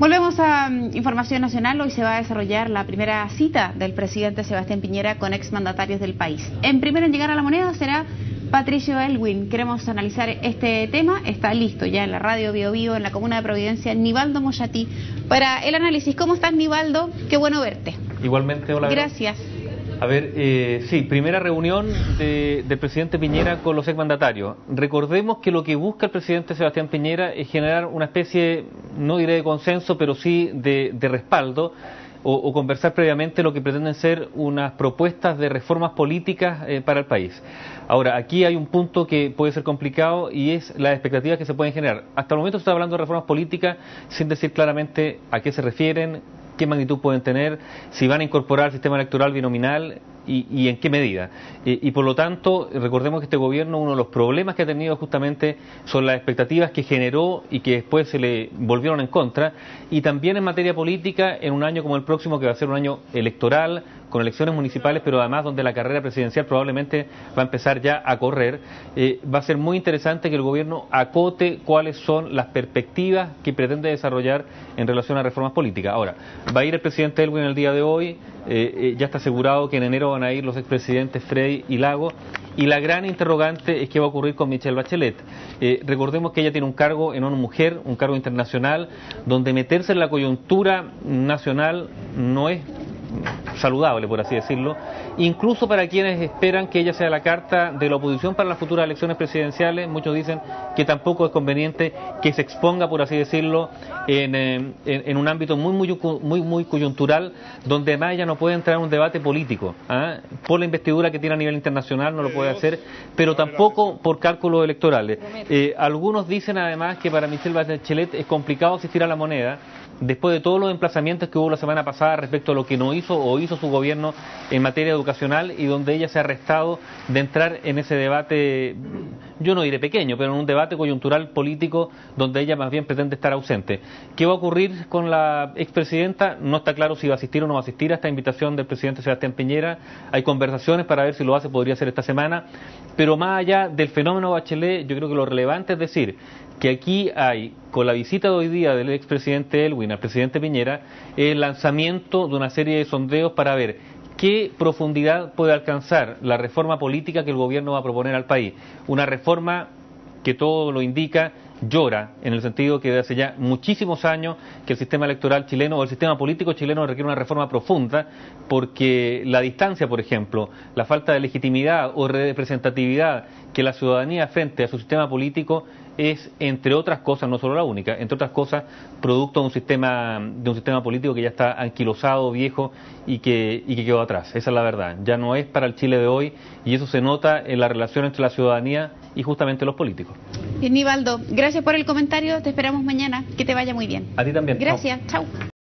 Volvemos a mm, información nacional. Hoy se va a desarrollar la primera cita del presidente Sebastián Piñera con exmandatarios del país. En primero en llegar a la moneda será Patricio Elwin. Queremos analizar este tema. Está listo ya en la radio Bio Vivo, en la comuna de Providencia, Nivaldo Moyati, para el análisis. ¿Cómo estás, Nivaldo? Qué bueno verte. Igualmente, hola. Gracias. A ver, eh, sí, primera reunión del presidente Piñera con los exmandatarios. Recordemos que lo que busca el presidente Sebastián Piñera es generar una especie, no diré de consenso, pero sí de, respaldo o, conversar previamente lo que pretenden ser unas propuestas de reformas políticas eh, para el país. Ahora, aquí hay un punto que puede ser complicado y es las expectativas que se pueden generar. Hasta el momento se está hablando de reformas políticas sin decir claramente a qué se refieren, qué magnitud pueden tener, si van a incorporar el sistema electoral binominal y, en qué medida. Y, por lo tanto, recordemos que este gobierno, uno de los problemas que ha tenido justamente son las expectativas que generó y que después se le volvieron en contra, y también en materia política, en un año como el próximo, que va a ser un año electoral, con elecciones municipales, pero además donde la carrera presidencial probablemente va a empezar ya a correr, eh, va a ser muy interesante que el gobierno acote cuáles son las perspectivas que pretende desarrollar en relación a reformas políticas. Ahora, va a ir el presidente Elwin el día de hoy, eh, eh, ya está asegurado que en enero van a ir los expresidentes Frey y Lago, y la gran interrogante es qué va a ocurrir con Michelle Bachelet. recordemos que ella tiene un cargo en una mujer, un cargo internacional, donde meterse en la coyuntura nacional no es saludable, por así decirlo, incluso para quienes esperan que ella sea la carta de la oposición para las futuras elecciones presidenciales. Muchos dicen que tampoco es conveniente que se exponga, por así decirlo, en, eh, un ámbito muy, muy, muy, muy coyuntural, donde además ella no puede entrar en un debate político. ¿ah? Por la investidura que tiene a nivel internacional no lo puede hacer, pero tampoco por cálculos electorales. Eh, algunos dicen además que para Michelle Bachelet es complicado asistir a la moneda después de todos los emplazamientos que hubo la semana pasada respecto a lo que no hizo o hizo su gobierno en materia educacional y donde ella se ha arrestado de entrar en ese debate, yo no diré pequeño, pero en un debate coyuntural político donde ella más bien pretende estar ausente. ¿Qué va a ocurrir con la expresidenta? No está claro si va a asistir o no va a asistir a esta invitación del presidente Sebastián Piñera. Hay conversaciones para ver si lo hace, podría ser esta semana. Pero más allá del fenómeno Bachelet, yo creo que lo relevante es decir que aquí hay, con la visita de hoy día del expresidente Elwin al presidente Piñera, el lanzamiento de una serie de sondeos para ver qué profundidad puede alcanzar la reforma política que el gobierno va a proponer al país. Una reforma que todo lo indica llora, en el sentido que desde hace ya muchísimos años que el sistema electoral chileno o el sistema político chileno requiere una reforma profunda, porque la distancia, por ejemplo, la falta de legitimidad o representatividad que la ciudadanía frente a su sistema político es, entre otras cosas, no solo la única, entre otras cosas, producto de un sistema, de un sistema político que ya está anquilosado, viejo y que, y que quedó atrás. Esa es la verdad. Ya no es para el Chile de hoy y eso se nota en la relación entre la ciudadanía y justamente los políticos. Nivaldo, gracias por el comentario. Te esperamos mañana. Que te vaya muy bien. A ti también. Gracias. Chao.